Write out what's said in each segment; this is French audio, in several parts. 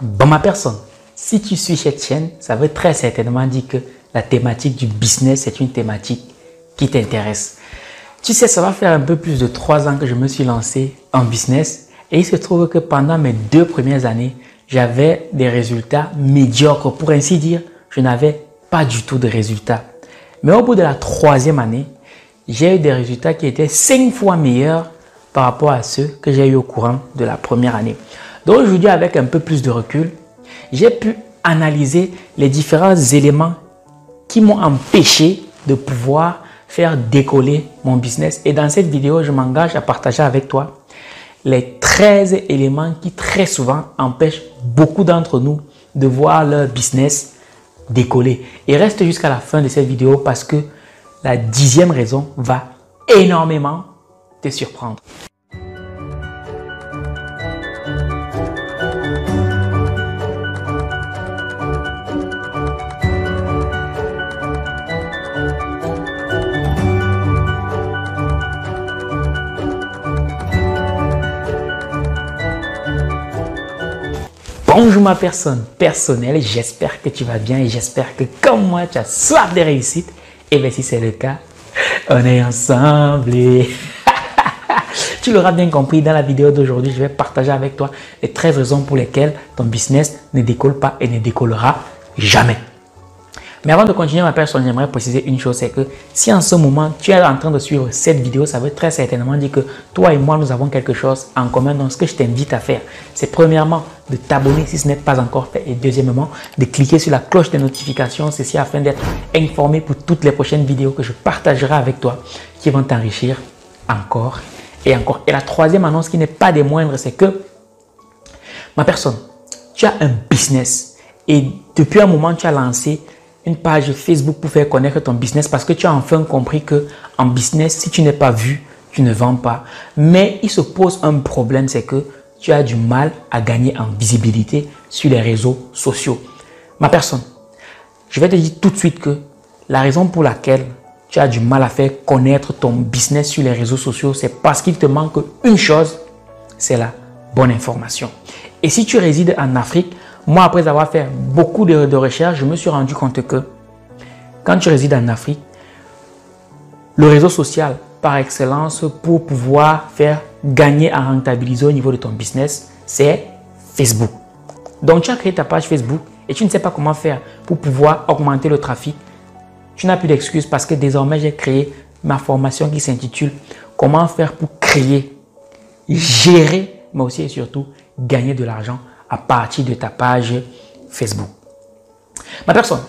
Bon, ma personne, si tu suis cette chaîne, ça veut très certainement dire que la thématique du business est une thématique qui t'intéresse. Tu sais, ça va faire un peu plus de trois ans que je me suis lancé en business et il se trouve que pendant mes deux premières années, j'avais des résultats médiocres. Pour ainsi dire, je n'avais pas du tout de résultats. Mais au bout de la troisième année, j'ai eu des résultats qui étaient cinq fois meilleurs par rapport à ceux que j'ai eu au courant de la première année. Donc aujourd'hui, avec un peu plus de recul, j'ai pu analyser les différents éléments qui m'ont empêché de pouvoir faire décoller mon business. Et dans cette vidéo, je m'engage à partager avec toi les 13 éléments qui très souvent empêchent beaucoup d'entre nous de voir leur business décoller. Et reste jusqu'à la fin de cette vidéo parce que la dixième raison va énormément te surprendre. Ma personne personnelle, j'espère que tu vas bien et j'espère que comme moi tu as soif de réussite. Et bien si c'est le cas, on est ensemble. Tu l'auras bien compris, dans la vidéo d'aujourd'hui, je vais partager avec toi les 13 raisons pour lesquelles ton business ne décolle pas et ne décollera jamais. Mais avant de continuer ma personne, j'aimerais préciser une chose, c'est que si en ce moment tu es en train de suivre cette vidéo, ça veut très certainement dire que toi et moi, nous avons quelque chose en commun. Donc ce que je t'invite à faire, c'est premièrement de t'abonner si ce n'est pas encore fait et deuxièmement de cliquer sur la cloche de notification, ceci afin d'être informé pour toutes les prochaines vidéos que je partagerai avec toi qui vont t'enrichir encore et encore. Et la troisième annonce qui n'est pas des moindres, c'est que ma personne, tu as un business et depuis un moment, tu as lancé une page Facebook pour faire connaître ton business parce que tu as enfin compris que en business, si tu n'es pas vu, tu ne vends pas. Mais il se pose un problème, c'est que tu as du mal à gagner en visibilité sur les réseaux sociaux. Ma personne, je vais te dire tout de suite que la raison pour laquelle tu as du mal à faire connaître ton business sur les réseaux sociaux, c'est parce qu'il te manque une chose, c'est la bonne information. Et si tu résides en Afrique, moi, après avoir fait beaucoup de, recherches, je me suis rendu compte que quand tu résides en Afrique, le réseau social par excellence pour pouvoir faire gagner à rentabiliser au niveau de ton business, c'est Facebook. Donc, tu as créé ta page Facebook et tu ne sais pas comment faire pour pouvoir augmenter le trafic. Tu n'as plus d'excuses parce que désormais, j'ai créé ma formation qui s'intitule Comment faire pour créer, gérer, mais aussi et surtout gagner de l'argent à partir de ta page Facebook. Ma personne,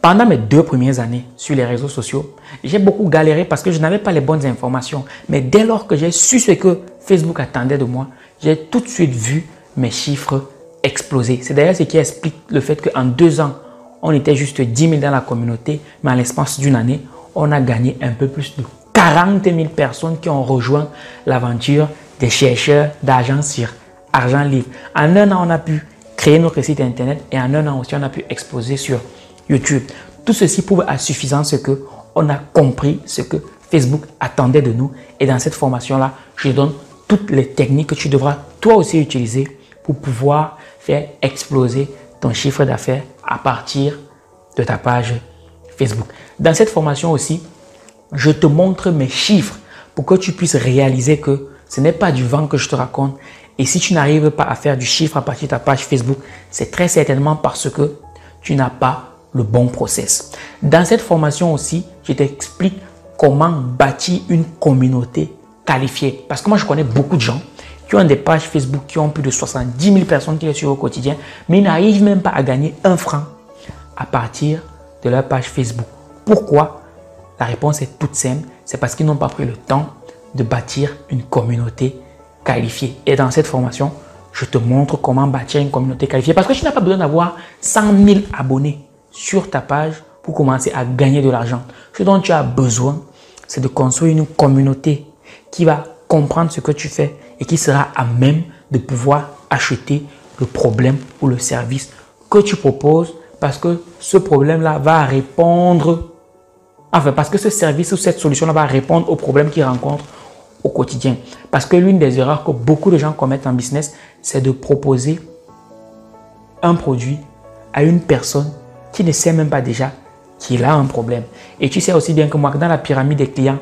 pendant mes deux premières années sur les réseaux sociaux, j'ai beaucoup galéré parce que je n'avais pas les bonnes informations. Mais dès lors que j'ai su ce que Facebook attendait de moi, j'ai tout de suite vu mes chiffres exploser. C'est d'ailleurs ce qui explique le fait qu'en deux ans, on était juste 10 000 dans la communauté, mais en l'espace d'une année, on a gagné un peu plus de 40 000 personnes qui ont rejoint l'aventure des chercheurs d'argent sur argent libre. En un an, on a pu créer notre site internet et en un an aussi, on a pu exposer sur YouTube. Tout ceci prouve à suffisance que on a compris ce que Facebook attendait de nous. Et dans cette formation-là, je donne toutes les techniques que tu devras toi aussi utiliser pour pouvoir faire exploser ton chiffre d'affaires à partir de ta page Facebook. Dans cette formation aussi, je te montre mes chiffres pour que tu puisses réaliser que ce n'est pas du vent que je te raconte et si tu n'arrives pas à faire du chiffre à partir de ta page Facebook, c'est très certainement parce que tu n'as pas le bon process. Dans cette formation aussi, je t'explique comment bâtir une communauté qualifiée. Parce que moi, je connais beaucoup de gens qui ont des pages Facebook qui ont plus de 70 000 personnes qui les suivent au quotidien, mais ils n'arrivent même pas à gagner un franc à partir de leur page Facebook. Pourquoi? La réponse est toute simple. C'est parce qu'ils n'ont pas pris le temps de bâtir une communauté qualifié. Et dans cette formation, je te montre comment bâtir une communauté qualifiée. Parce que tu n'as pas besoin d'avoir 100 000 abonnés sur ta page pour commencer à gagner de l'argent. Ce dont tu as besoin, c'est de construire une communauté qui va comprendre ce que tu fais et qui sera à même de pouvoir acheter le problème ou le service que tu proposes parce que ce problème-là va répondre, enfin parce que ce service ou cette solution-là va répondre aux problèmes qu'ils rencontrent au quotidien. Parce que l'une des erreurs que beaucoup de gens commettent en business, c'est de proposer un produit à une personne qui ne sait même pas déjà qu'il a un problème. Et tu sais aussi bien que moi que dans la pyramide des clients,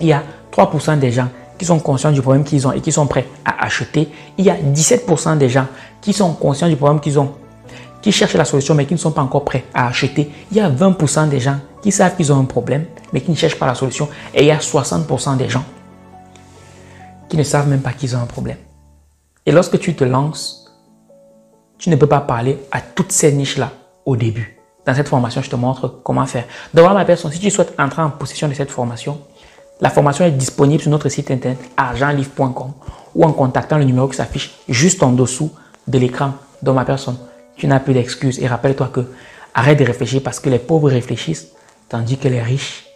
il y a 3% des gens qui sont conscients du problème qu'ils ont et qui sont prêts à acheter. Il y a 17% des gens qui sont conscients du problème qu'ils ont, qui cherchent la solution mais qui ne sont pas encore prêts à acheter. Il y a 20% des gens qui savent qu'ils ont un problème mais qui ne cherchent pas la solution. Et il y a 60% des gens qui ne savent même pas qu'ils ont un problème. Et lorsque tu te lances, tu ne peux pas parler à toutes ces niches-là au début. Dans cette formation, je te montre comment faire. Devant ma personne, si tu souhaites entrer en possession de cette formation, la formation est disponible sur notre site internet argentlivre.com ou en contactant le numéro qui s'affiche juste en dessous de l'écran de ma personne. Tu n'as plus d'excuses et rappelle-toi que arrête de réfléchir parce que les pauvres réfléchissent tandis que les riches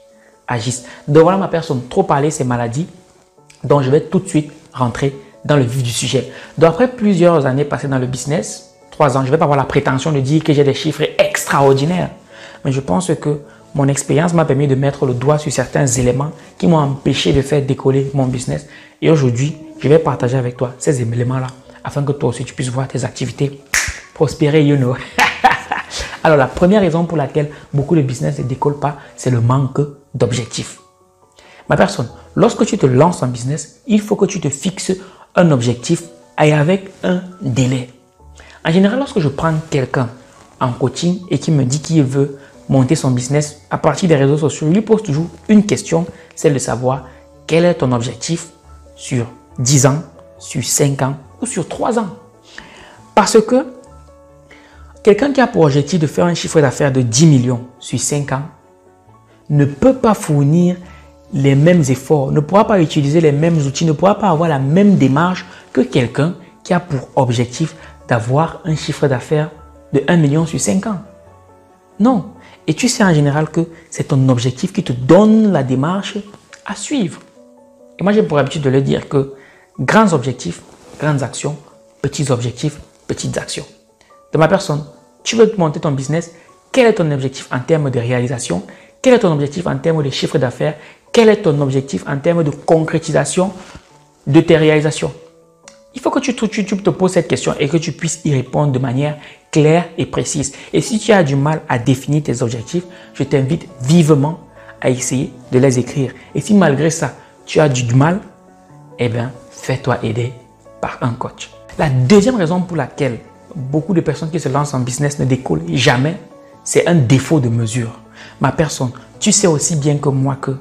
agissent. Devant ma personne, trop parler, c'est maladie. Donc, je vais tout de suite rentrer dans le vif du sujet. Donc, après plusieurs années passées dans le business, trois ans, je ne vais pas avoir la prétention de dire que j'ai des chiffres extraordinaires. Mais je pense que mon expérience m'a permis de mettre le doigt sur certains éléments qui m'ont empêché de faire décoller mon business. Et aujourd'hui, je vais partager avec toi ces éléments-là afin que toi aussi tu puisses voir tes activités prospérer, you know. Alors, la première raison pour laquelle beaucoup de business ne décollent pas, c'est le manque d'objectifs. Personne, lorsque tu te lances en business, il faut que tu te fixes un objectif et avec un délai. En général, lorsque je prends quelqu'un en coaching et qui me dit qu'il veut monter son business à partir des réseaux sociaux, je lui pose toujours une question, celle de savoir quel est ton objectif sur 10 ans, sur 5 ans ou sur 3 ans. Parce que quelqu'un qui a pour objectif de faire un chiffre d'affaires de 10 millions sur 5 ans ne peut pas fournir les mêmes efforts, ne pourra pas utiliser les mêmes outils, ne pourra pas avoir la même démarche que quelqu'un qui a pour objectif d'avoir un chiffre d'affaires de 1 million sur 5 ans. Non. Et tu sais en général que c'est ton objectif qui te donne la démarche à suivre. Et moi j'ai pour habitude de le dire que grands objectifs, grandes actions, petits objectifs, petites actions. De ma personne, tu veux monter ton business, quel est ton objectif en termes de réalisation? Quel est ton objectif en termes de chiffre d'affaires? Quel est ton objectif en termes de concrétisation de tes réalisations il faut que tu, te poses cette question et que tu puisses y répondre de manière claire et précise. Et si tu as du mal à définir tes objectifs, je t'invite vivement à essayer de les écrire. Et si malgré ça, tu as du mal, eh bien, fais-toi aider par un coach. La deuxième raison pour laquelle beaucoup de personnes qui se lancent en business ne décollent jamais, c'est un défaut de mesure. Ma personne, tu sais aussi bien que moi que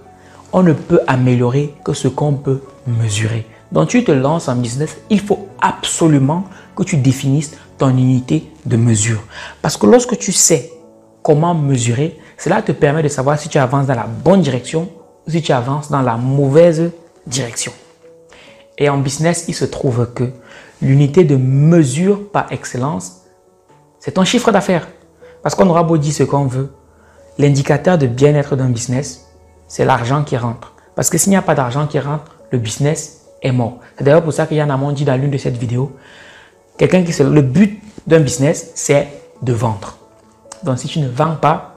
on ne peut améliorer que ce qu'on peut mesurer. Donc tu te lances en business, il faut absolument que tu définisses ton unité de mesure. Parce que lorsque tu sais comment mesurer, cela te permet de savoir si tu avances dans la bonne direction ou si tu avances dans la mauvaise direction. Et en business, il se trouve que l'unité de mesure par excellence, c'est ton chiffre d'affaires. Parce qu'on aura beau dire ce qu'on veut, l'indicateur de bien-être d'un business, c'est l'argent qui rentre. Parce que s'il n'y a pas d'argent qui rentre, le business est mort. C'est d'ailleurs pour ça qu'il y en a dit dans l'une de cette vidéo, quelqu'un qui le but d'un business, c'est de vendre. Donc si tu ne vends pas,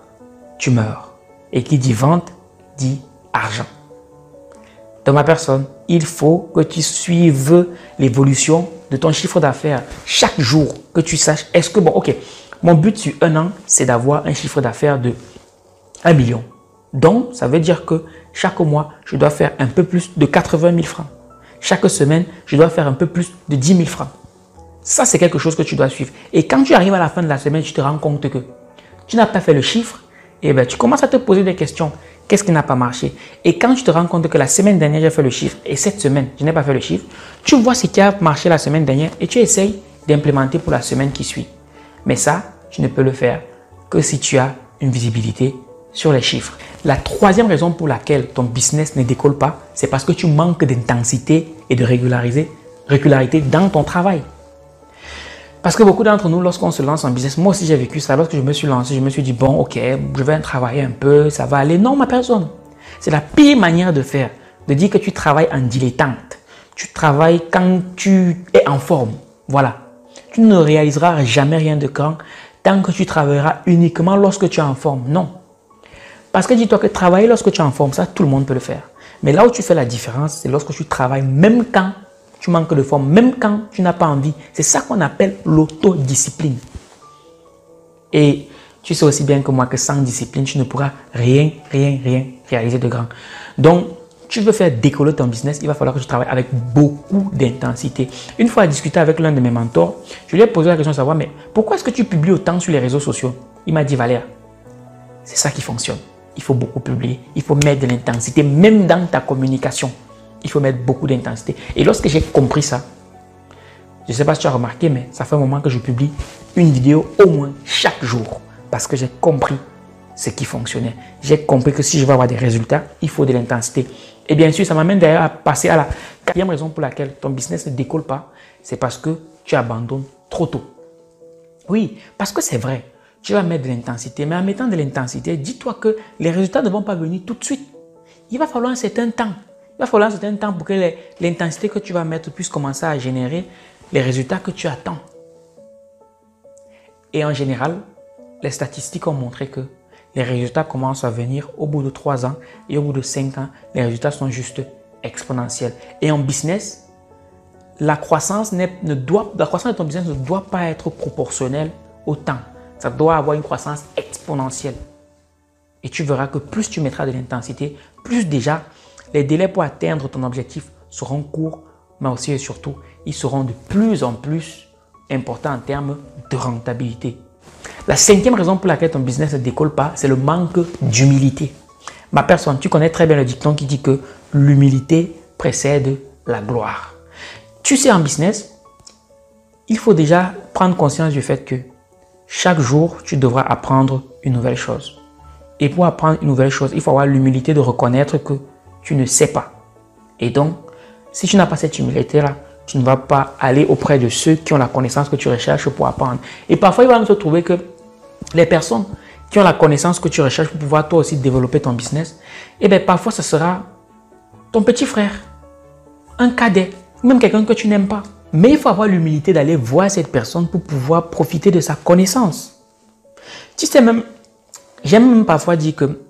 tu meurs. Et qui dit vente, dit argent. Dans ma personne, il faut que tu suives l'évolution de ton chiffre d'affaires chaque jour, que tu saches, est-ce que, bon, ok, mon but sur un an, c'est d'avoir un chiffre d'affaires de 1 million. Donc, ça veut dire que chaque mois, je dois faire un peu plus de 80 000 francs chaque semaine, je dois faire un peu plus de 10 000 francs. Ça, c'est quelque chose que tu dois suivre. Et quand tu arrives à la fin de la semaine, tu te rends compte que tu n'as pas fait le chiffre, et eh bien, tu commences à te poser des questions. Qu'est-ce qui n'a pas marché? Et quand tu te rends compte que la semaine dernière, j'ai fait le chiffre et cette semaine, je n'ai pas fait le chiffre, tu vois ce qui a marché la semaine dernière et tu essayes d'implémenter pour la semaine qui suit. Mais ça, tu ne peux le faire que si tu as une visibilité sur les chiffres. La troisième raison pour laquelle ton business ne décolle pas, c'est parce que tu manques d'intensité et de régularité, dans ton travail. Parce que beaucoup d'entre nous, lorsqu'on se lance en business, moi aussi j'ai vécu ça, lorsque je me suis lancé, je me suis dit, bon, ok, je vais travailler un peu, ça va aller. Non, ma personne. C'est la pire manière de faire, de dire que tu travailles en dilettante. Tu travailles quand tu es en forme. Voilà. Tu ne réaliseras jamais rien de grand tant que tu travailleras uniquement lorsque tu es en forme. Non. Parce que dis-toi que travailler lorsque tu es en forme, ça, tout le monde peut le faire. Mais là où tu fais la différence, c'est lorsque tu travailles, même quand tu manques de forme, même quand tu n'as pas envie. C'est ça qu'on appelle l'autodiscipline. Et tu sais aussi bien que moi que sans discipline, tu ne pourras rien, rien, rien réaliser de grand. Donc, tu veux faire décoller ton business, il va falloir que tu travailles avec beaucoup d'intensité. Une fois discuté avec l'un de mes mentors, je lui ai posé la question de savoir, mais pourquoi est-ce que tu publies autant sur les réseaux sociaux? Il m'a dit, Valère, c'est ça qui fonctionne. Il faut beaucoup publier, il faut mettre de l'intensité, même dans ta communication. Il faut mettre beaucoup d'intensité. Et lorsque j'ai compris ça, je ne sais pas si tu as remarqué, mais ça fait un moment que je publie une vidéo au moins chaque jour parce que j'ai compris ce qui fonctionnait. J'ai compris que si je veux avoir des résultats, il faut de l'intensité. Et bien sûr, ça m'amène d'ailleurs à passer à la quatrième raison pour laquelle ton business ne décolle pas. C'est parce que tu abandonnes trop tôt. Oui, parce que c'est vrai. Tu vas mettre de l'intensité, mais en mettant de l'intensité, dis-toi que les résultats ne vont pas venir tout de suite. Il va falloir un certain temps. Il va falloir un certain temps pour que l'intensité que tu vas mettre puisse commencer à générer les résultats que tu attends. Et en général, les statistiques ont montré que les résultats commencent à venir au bout de 3 ans et au bout de 5 ans, les résultats sont juste exponentiels. Et en business, la croissance, ne doit, la croissance de ton business ne doit pas être proportionnelle au temps. Ça doit avoir une croissance exponentielle. Et tu verras que plus tu mettras de l'intensité, plus déjà les délais pour atteindre ton objectif seront courts, mais aussi et surtout, ils seront de plus en plus importants en termes de rentabilité. La cinquième raison pour laquelle ton business ne décolle pas, c'est le manque d'humilité. Ma personne, tu connais très bien le dicton qui dit que l'humilité précède la gloire. Tu sais, en business, il faut déjà prendre conscience du fait que chaque jour, tu devras apprendre une nouvelle chose. Et pour apprendre une nouvelle chose, il faut avoir l'humilité de reconnaître que tu ne sais pas. Et donc, si tu n'as pas cette humilité-là, tu ne vas pas aller auprès de ceux qui ont la connaissance que tu recherches pour apprendre. Et parfois, il va se trouver que les personnes qui ont la connaissance que tu recherches pour pouvoir toi aussi développer ton business, eh bien parfois ce sera ton petit frère, un cadet, même quelqu'un que tu n'aimes pas. Mais il faut avoir l'humilité d'aller voir cette personne pour pouvoir profiter de sa connaissance. Tu sais même, j'aime même parfois dire que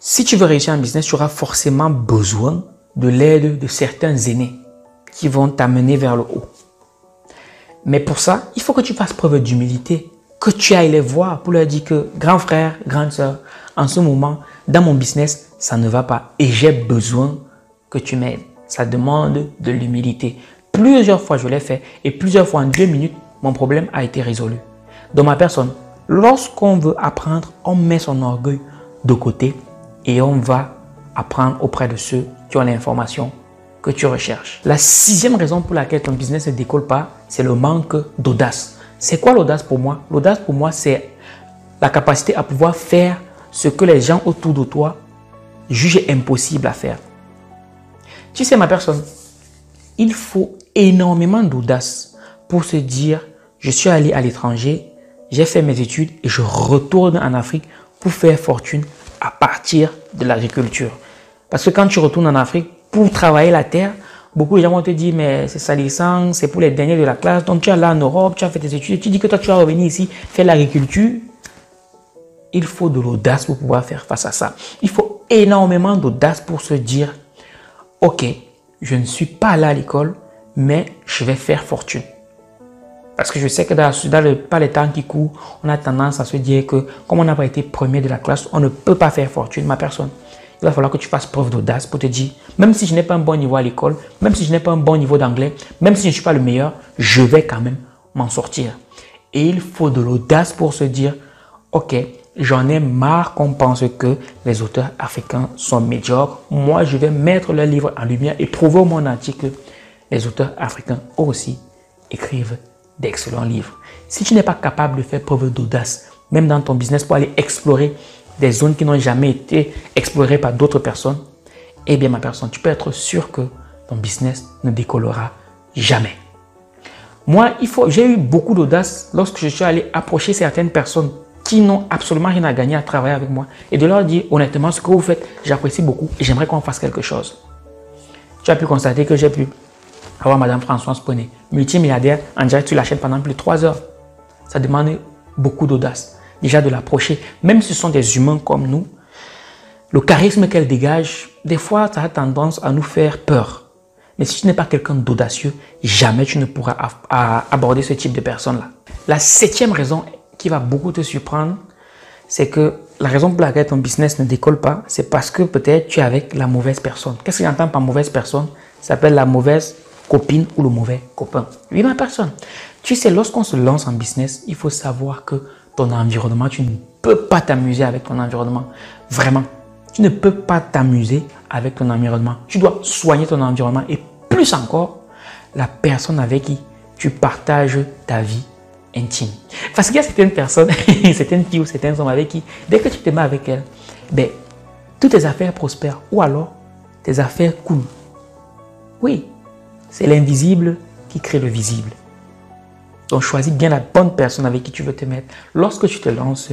si tu veux réussir en business, tu auras forcément besoin de l'aide de certains aînés qui vont t'amener vers le haut. Mais pour ça, il faut que tu fasses preuve d'humilité que tu ailles les voir pour leur dire que grand frère, grande soeur, en ce moment, dans mon business, ça ne va pas et j'ai besoin que tu m'aides. Ça demande de l'humilité. Plusieurs fois, je l'ai fait et plusieurs fois en deux minutes, mon problème a été résolu. Dans ma personne, lorsqu'on veut apprendre, on met son orgueil de côté et on va apprendre auprès de ceux qui ont l'information que tu recherches. La sixième raison pour laquelle ton business ne décolle pas, c'est le manque d'audace. C'est quoi l'audace pour moi? L'audace pour moi, c'est la capacité à pouvoir faire ce que les gens autour de toi jugent impossible à faire. Tu sais, ma personne, il faut énormément d'audace pour se dire, je suis allé à l'étranger, j'ai fait mes études et je retourne en Afrique pour faire fortune à partir de l'agriculture. Parce que quand tu retournes en Afrique pour travailler la terre, Beaucoup de gens vont te dire, mais c'est salissant, c'est pour les derniers de la classe. Donc tu es là en Europe, tu as fait tes études, tu dis que toi tu vas revenir ici faire l'agriculture. Il faut de l'audace pour pouvoir faire face à ça. Il faut énormément d'audace pour se dire, ok, je ne suis pas là à l'école, mais je vais faire fortune. Parce que je sais que dans, le, pas les temps qui courent, on a tendance à se dire que comme on n'a pas été premier de la classe, on ne peut pas faire fortune. Ma personne, il va falloir que tu fasses preuve d'audace pour te dire, même si je n'ai pas un bon niveau à l'école, même si je n'ai pas un bon niveau d'anglais, même si je ne suis pas le meilleur, je vais quand même m'en sortir. Et il faut de l'audace pour se dire, ok, j'en ai marre qu'on pense que les auteurs africains sont médiocres. Moi, je vais mettre leur livre en lumière et prouver au monde entier que les auteurs africains aussi écrivent d'excellents livres. Si tu n'es pas capable de faire preuve d'audace, même dans ton business pour aller explorer des zones qui n'ont jamais été explorées par d'autres personnes, eh bien ma personne, tu peux être sûr que ton business ne décollera jamais. Moi, j'ai eu beaucoup d'audace lorsque je suis allé approcher certaines personnes qui n'ont absolument rien à gagner à travailler avec moi et de leur dire honnêtement ce que vous faites, j'apprécie beaucoup et j'aimerais qu'on fasse quelque chose. Tu as pu constater que j'ai pu avoir Madame Françoise Poney, multimilliardaire, en direct sur la chaîne pendant plus de 3 heures. Ça demande beaucoup d'audace déjà de l'approcher. Même si ce sont des humains comme nous, le charisme qu'elle dégage, des fois, ça a tendance à nous faire peur. Mais si tu n'es pas quelqu'un d'audacieux, jamais tu ne pourras aborder ce type de personne-là. La septième raison qui va beaucoup te surprendre, c'est que la raison pour laquelle ton business ne décolle pas, c'est parce que peut-être tu es avec la mauvaise personne. Qu'est-ce que j'entends par mauvaise personne? Ça s'appelle la mauvaise copine ou le mauvais copain. Oui, ma personne. Tu sais, lorsqu'on se lance en business, il faut savoir que ton environnement, tu ne peux pas t'amuser avec ton environnement. Vraiment. Tu ne peux pas t'amuser avec ton environnement. Tu dois soigner ton environnement et plus encore, la personne avec qui tu partages ta vie intime. Parce qu'il y a certaines personnes, certaines filles ou certains hommes avec qui, dès que tu te mets avec elles, ben, toutes tes affaires prospèrent ou alors tes affaires coulent. Oui, c'est l'invisible qui crée le visible. Donc choisis bien la bonne personne avec qui tu veux te mettre lorsque tu te lances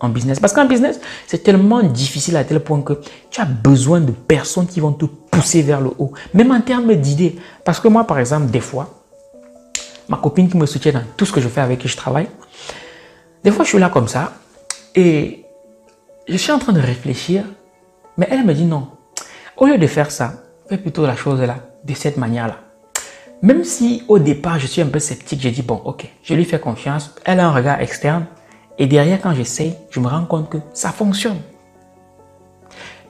en business. Parce qu'en business, c'est tellement difficile à tel point que tu as besoin de personnes qui vont te pousser vers le haut. Même en termes d'idées. Parce que moi, par exemple, des fois, ma copine qui me soutient dans tout ce que je fais avec qui je travaille, des fois, je suis là comme ça et je suis en train de réfléchir, mais elle me dit non. Au lieu de faire ça, fais plutôt la chose là, de cette manière-là. Même si au départ, je suis un peu sceptique, j'ai dit, bon, ok, je lui fais confiance, elle a un regard externe, et derrière, quand j'essaye, je me rends compte que ça fonctionne.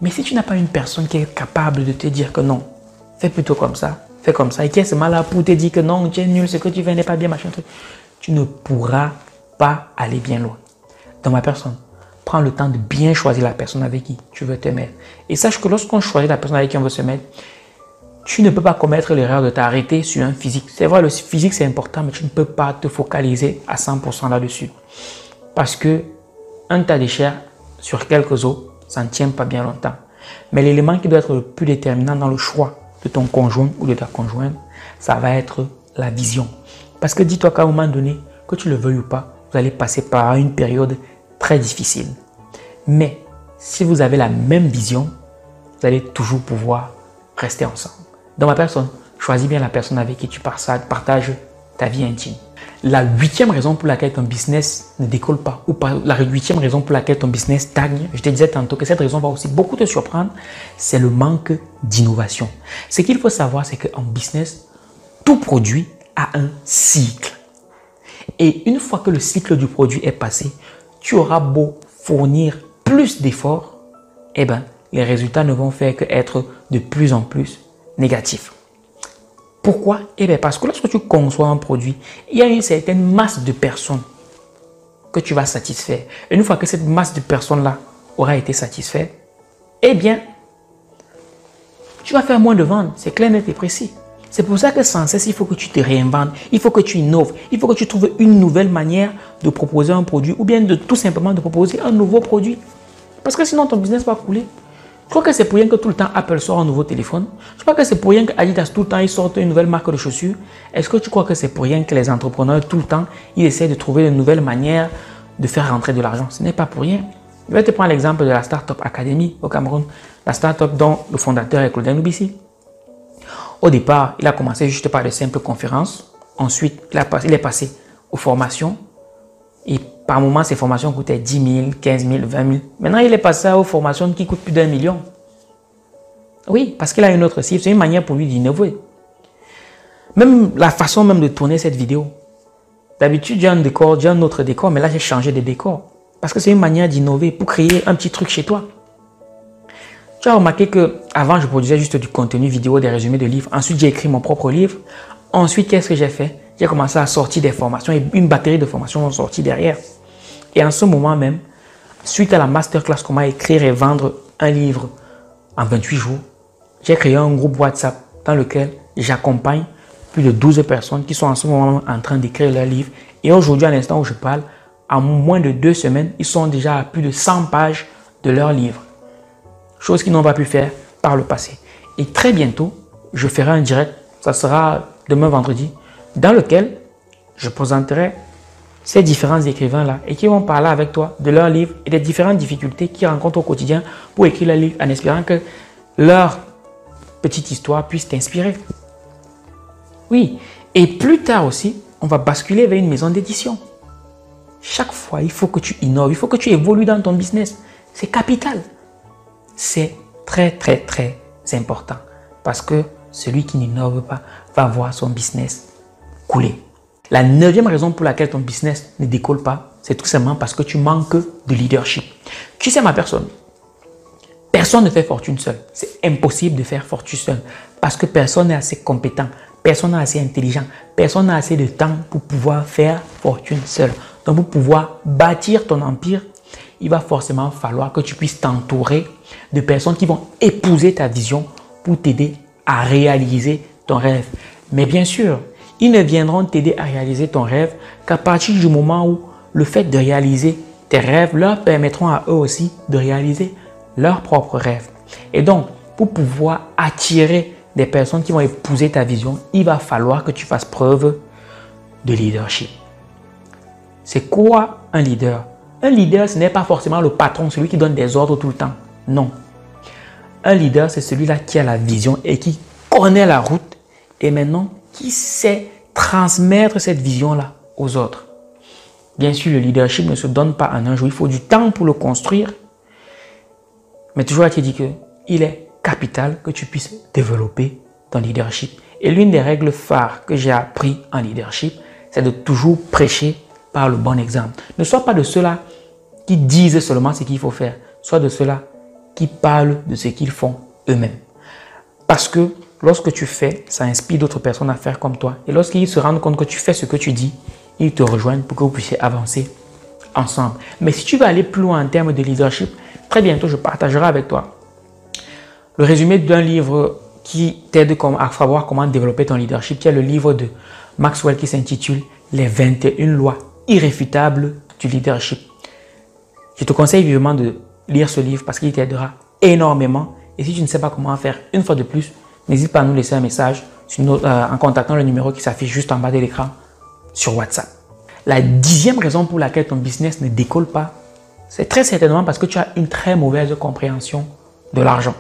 Mais si tu n'as pas une personne qui est capable de te dire que non, fais plutôt comme ça, fais comme ça, et qui est ce là pour te dire que non, tu es nul, ce que tu fais n'est pas bien, machin, truc, tu ne pourras pas aller bien loin. Dans ma personne, prends le temps de bien choisir la personne avec qui tu veux te mettre. Et sache que lorsqu'on choisit la personne avec qui on veut se mettre, tu ne peux pas commettre l'erreur de t'arrêter sur un physique. C'est vrai, le physique c'est important, mais tu ne peux pas te focaliser à 100% là-dessus. Parce que un tas de chair sur quelques os, ça ne tient pas bien longtemps. Mais l'élément qui doit être le plus déterminant dans le choix de ton conjoint ou de ta conjointe, ça va être la vision. Parce que dis-toi qu'à un moment donné, que tu le veuilles ou pas, vous allez passer par une période très difficile. Mais si vous avez la même vision, vous allez toujours pouvoir rester ensemble. Dans ma personne, choisis bien la personne avec qui tu partages ta vie intime. La huitième raison pour laquelle ton business ne décolle pas, ou la huitième raison pour laquelle ton business stagne, je te disais tantôt que cette raison va aussi beaucoup te surprendre, c'est le manque d'innovation. Ce qu'il faut savoir, c'est qu'en business, tout produit a un cycle. Et une fois que le cycle du produit est passé, tu auras beau fournir plus d'efforts, eh ben, les résultats ne vont faire qu'être de plus en plus négatif. Pourquoi? Eh bien parce que lorsque tu conçois un produit, il y a une certaine masse de personnes que tu vas satisfaire. Et une fois que cette masse de personnes-là aura été satisfaite, eh bien, tu vas faire moins de ventes. C'est clair, net et précis. C'est pour ça que sans cesse, il faut que tu te réinventes, il faut que tu innoves, il faut que tu trouves une nouvelle manière de proposer un produit ou bien de tout simplement de proposer un nouveau produit. Parce que sinon, ton business va couler. Je crois que c'est pour rien que tout le temps Apple sort un nouveau téléphone. Je crois que c'est pour rien que Adidas tout le temps ils sortent une nouvelle marque de chaussures. Est-ce que tu crois que c'est pour rien que les entrepreneurs tout le temps ils essaient de trouver de nouvelles manières de faire rentrer de l'argent? Ce n'est pas pour rien. Je vais te prendre l'exemple de la Startup Academy au Cameroun. La startup dont le fondateur est Claudin Nubissi. Au départ, il a commencé juste par de simples conférences. Ensuite, il, est passé aux formations. Par moment, ces formations coûtaient 10 000, 15 000, 20 000. Maintenant, il est passé aux formations qui coûtent plus d'un million. Oui, parce qu'il a une autre cible. C'est une manière pour lui d'innover. Même la façon même de tourner cette vidéo. D'habitude, j'ai un décor, j'ai un autre décor, mais là, j'ai changé de décor. Parce que c'est une manière d'innover pour créer un petit truc chez toi. Tu as remarqué que avant je produisais juste du contenu vidéo, des résumés de livres. Ensuite, j'ai écrit mon propre livre. Ensuite, qu'est-ce que j'ai fait? J'ai commencé à sortir des formations et une batterie de formations sont sorties derrière. Et en ce moment même, suite à la masterclass comment écrire et vendre un livre en 28 jours, j'ai créé un groupe WhatsApp dans lequel j'accompagne plus de 12 personnes qui sont en ce moment en train d'écrire leur livre. Et aujourd'hui, à l'instant où je parle, en moins de deux semaines, ils sont déjà à plus de 100 pages de leur livre. Chose qu'ils n'ont pas pu faire par le passé. Et très bientôt, je ferai un direct, ça sera demain vendredi, dans lequel je présenterai ces différents écrivains-là et qui vont parler avec toi de leurs livres et des différentes difficultés qu'ils rencontrent au quotidien pour écrire leur livre en espérant que leur petite histoire puisse t'inspirer. Oui, et plus tard aussi, on va basculer vers une maison d'édition. Chaque fois, il faut que tu innoves, il faut que tu évolues dans ton business. C'est capital. C'est très, très, très important parce que celui qui n'innove pas va voir son business La neuvième raison pour laquelle ton business ne décolle pas, c'est tout simplement parce que tu manques de leadership. Tu sais ma personne, personne ne fait fortune seul. C'est impossible de faire fortune seul parce que personne n'est assez compétent, personne n'est assez intelligent, personne n'a assez de temps pour pouvoir faire fortune seul. Donc pour pouvoir bâtir ton empire, il va forcément falloir que tu puisses t'entourer de personnes qui vont épouser ta vision pour t'aider à réaliser ton rêve. Mais bien sûr, ils ne viendront t'aider à réaliser ton rêve qu'à partir du moment où le fait de réaliser tes rêves leur permettront à eux aussi de réaliser leurs propres rêves. Et donc, pour pouvoir attirer des personnes qui vont épouser ta vision, il va falloir que tu fasses preuve de leadership. C'est quoi un leader? Un leader, ce n'est pas forcément le patron, celui qui donne des ordres tout le temps. Non. Un leader, c'est celui-là qui a la vision et qui connaît la route et maintenant qui sait transmettre cette vision-là aux autres. Bien sûr, le leadership ne se donne pas en un jour. Il faut du temps pour le construire. Mais toujours, il dit que il est capital que tu puisses développer ton leadership. Et l'une des règles phares que j'ai appris en leadership, c'est de toujours prêcher par le bon exemple. Ne sois pas de ceux-là qui disent seulement ce qu'il faut faire. Sois de ceux-là qui parlent de ce qu'ils font eux-mêmes. Parce que lorsque tu fais, ça inspire d'autres personnes à faire comme toi. Et lorsqu'ils se rendent compte que tu fais ce que tu dis, ils te rejoignent pour que vous puissiez avancer ensemble. Mais si tu veux aller plus loin en termes de leadership, très bientôt, je partagerai avec toi le résumé d'un livre qui t'aide à savoir comment développer ton leadership. Tu as le livre de Maxwell qui s'intitule Les 21 lois irréfutables du leadership. Je te conseille vivement de lire ce livre parce qu'il t'aidera énormément. Et si tu ne sais pas comment faire une fois de plus, n'hésite pas à nous laisser un message euh, en contactant le numéro qui s'affiche juste en bas de l'écran sur WhatsApp. La dixième raison pour laquelle ton business ne décolle pas, c'est très certainement parce que tu as une très mauvaise compréhension de l'argent.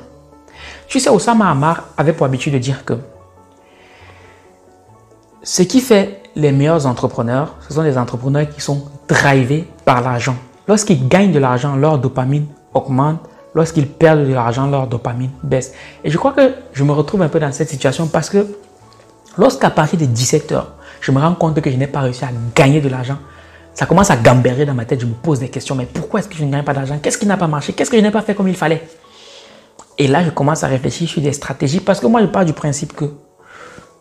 Tu sais, Osama Amar avait pour habitude de dire que ce qui fait les meilleurs entrepreneurs, ce sont des entrepreneurs qui sont drivés par l'argent. Lorsqu'ils gagnent de l'argent, leur dopamine augmente. Lorsqu'ils perdent de l'argent, leur dopamine baisse. Et je crois que je me retrouve un peu dans cette situation parce que lorsqu'à partir de 17 heures, je me rends compte que je n'ai pas réussi à gagner de l'argent, ça commence à gamberger dans ma tête. Je me pose des questions. Mais pourquoi est-ce que je ne gagne pas d'argent? Qu'est-ce qui n'a pas marché? Qu'est-ce que je n'ai pas fait comme il fallait? Et là, je commence à réfléchir sur des stratégies parce que moi, je pars du principe que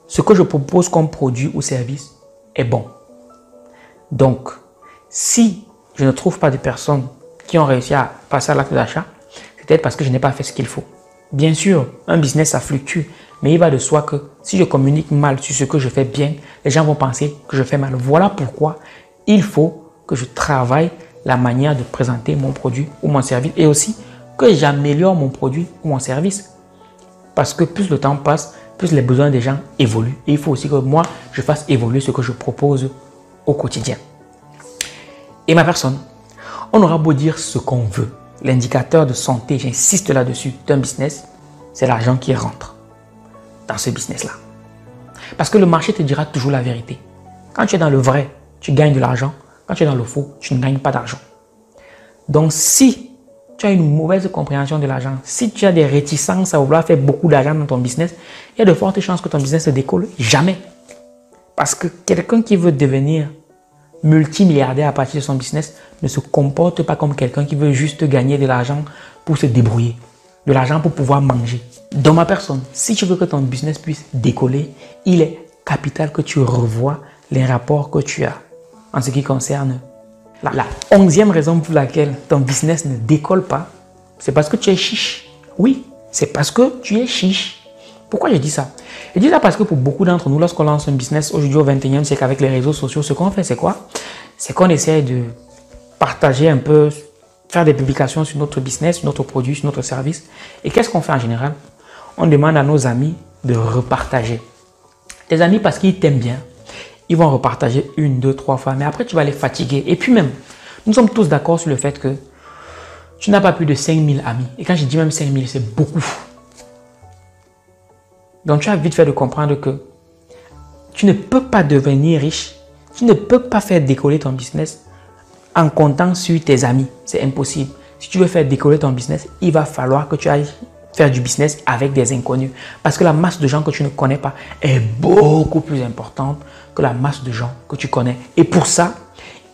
ce que je propose comme produit ou service est bon. Donc, si je ne trouve pas de personnes qui ont réussi à passer à l'acte d'achat, peut-être parce que je n'ai pas fait ce qu'il faut. Bien sûr, un business, ça fluctue, mais il va de soi que si je communique mal sur ce que je fais bien, les gens vont penser que je fais mal. Voilà pourquoi il faut que je travaille la manière de présenter mon produit ou mon service et aussi que j'améliore mon produit ou mon service. Parce que plus le temps passe, plus les besoins des gens évoluent. Et il faut aussi que moi, je fasse évoluer ce que je propose au quotidien. Et ma personne, on aura beau dire ce qu'on veut. L'indicateur de santé, j'insiste là-dessus, d'un business, c'est l'argent qui rentre dans ce business-là. Parce que le marché te dira toujours la vérité. Quand tu es dans le vrai, tu gagnes de l'argent. Quand tu es dans le faux, tu ne gagnes pas d'argent. Donc si tu as une mauvaise compréhension de l'argent, si tu as des réticences à vouloir faire beaucoup d'argent dans ton business, il y a de fortes chances que ton business se décolle jamais. Parce que quelqu'un qui veut devenir multimilliardaire à partir de son business ne se comporte pas comme quelqu'un qui veut juste gagner de l'argent pour se débrouiller, de l'argent pour pouvoir manger. Dans ma personne, si tu veux que ton business puisse décoller, il est capital que tu revoies les rapports que tu as en ce qui concerne la, onzième raison pour laquelle ton business ne décolle pas, c'est parce que tu es chiche. Oui, c'est parce que tu es chiche. Pourquoi je dis ça? Je dis ça parce que pour beaucoup d'entre nous, lorsqu'on lance un business aujourd'hui au 21e siècle avec les réseaux sociaux, ce qu'on fait, c'est quoi? C'est qu'on essaie de partager un peu, faire des publications sur notre business, sur notre produit, sur notre service. Et qu'est-ce qu'on fait en général? On demande à nos amis de repartager. Tes amis, parce qu'ils t'aiment bien, ils vont repartager une, deux, trois fois. Mais après, tu vas les fatiguer. Et puis même, nous sommes tous d'accord sur le fait que tu n'as pas plus de 5000 amis. Et quand je dis même 5000, c'est beaucoup. Donc tu as vite fait de comprendre que tu ne peux pas devenir riche, tu ne peux pas faire décoller ton business en comptant sur tes amis. C'est impossible. Si tu veux faire décoller ton business, il va falloir que tu ailles faire du business avec des inconnus. Parce que la masse de gens que tu ne connais pas est beaucoup plus importante que la masse de gens que tu connais. Et pour ça,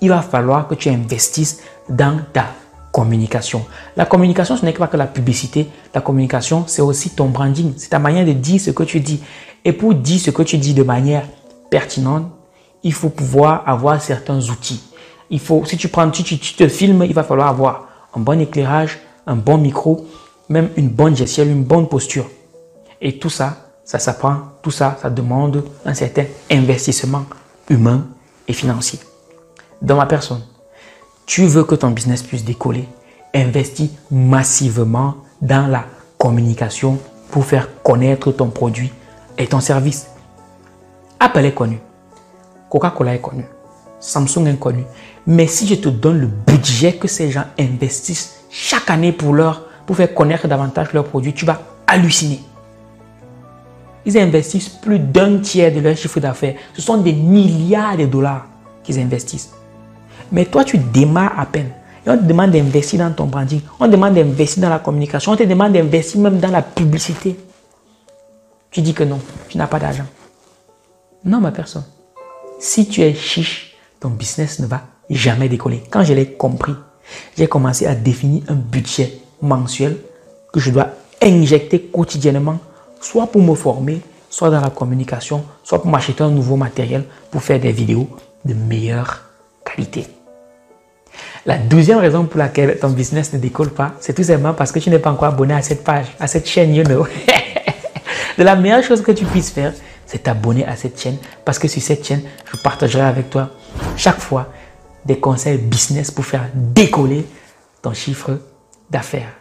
il va falloir que tu investisses dans ta communication. La communication, ce n'est pas que la publicité. La communication, c'est aussi ton branding. C'est ta manière de dire ce que tu dis. Et pour dire ce que tu dis de manière pertinente, il faut pouvoir avoir certains outils. Il faut, si tu prends, tu, te filmes, il va falloir avoir un bon éclairage, un bon micro, même une bonne gestuelle, une bonne posture. Et tout ça, ça s'apprend. Tout ça, ça demande un certain investissement humain et financier. Dans ma personne, tu veux que ton business puisse décoller, investis massivement dans la communication pour faire connaître ton produit et ton service. Apple est connu. Coca-Cola est connu. Samsung est connu. Mais si je te donne le budget que ces gens investissent chaque année pour, leur, pour faire connaître davantage leurs produits, tu vas halluciner. Ils investissent plus d'un tiers de leur chiffre d'affaires. Ce sont des milliards de dollars qu'ils investissent. Mais toi, tu démarres à peine. Et on te demande d'investir dans ton branding. On te demande d'investir dans la communication. On te demande d'investir même dans la publicité. Tu dis que non, tu n'as pas d'argent. Non, ma personne. Si tu es chiche, ton business ne va jamais décoller. Quand je l'ai compris, j'ai commencé à définir un budget mensuel que je dois injecter quotidiennement, soit pour me former, soit dans la communication, soit pour m'acheter un nouveau matériel pour faire des vidéos de meilleure qualité. La deuxième raison pour laquelle ton business ne décolle pas, c'est tout simplement parce que tu n'es pas encore abonné à cette page, à cette chaîne, you know. de la meilleure chose que tu puisses faire, c'est t'abonner à cette chaîne parce que sur cette chaîne, je partagerai avec toi chaque fois des conseils business pour faire décoller ton chiffre d'affaires.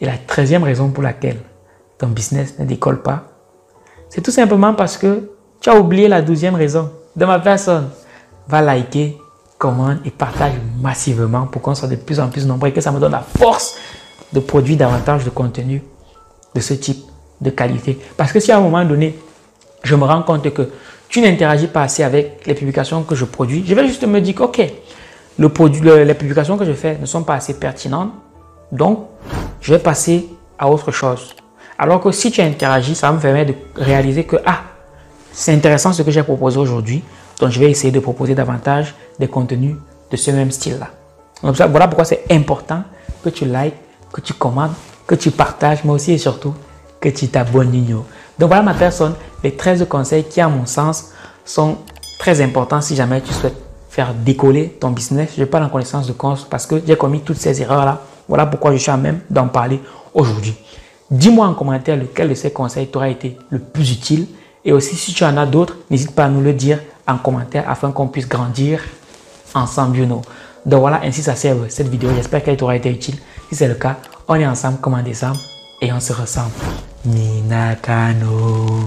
Et la treizième raison pour laquelle ton business ne décolle pas, c'est tout simplement parce que tu as oublié la douzième raison de ma personne. Va liker commande et partage massivement pour qu'on soit de plus en plus nombreux et que ça me donne la force de produire davantage de contenu de ce type de qualité. Parce que si à un moment donné, je me rends compte que tu n'interagis pas assez avec les publications que je produis, je vais juste me dire ok, les publications que je fais ne sont pas assez pertinentes, donc je vais passer à autre chose. Alors que si tu interagis, ça va me permettre de réaliser que ah, c'est intéressant ce que j'ai proposé aujourd'hui, donc, je vais essayer de proposer davantage des contenus de ce même style-là. Voilà pourquoi c'est important que tu likes, que tu commandes, que tu partages, mais aussi et surtout que tu t'abonnes. Donc, voilà ma personne, les 13 conseils qui, à mon sens, sont très importants si jamais tu souhaites faire décoller ton business. Je parle en connaissance de cause parce que j'ai commis toutes ces erreurs-là. Voilà pourquoi je suis à même d'en parler aujourd'hui. Dis-moi en commentaire lequel de ces conseils t'aura été le plus utile. Et aussi, si tu en as d'autres, n'hésite pas à nous le dire en commentaire afin qu'on puisse grandir ensemble, you know. Donc voilà, ainsi ça sert cette vidéo. J'espère qu'elle t'aura été utile. Si c'est le cas, on est ensemble comme en décembre et on se ressemble. Minakano.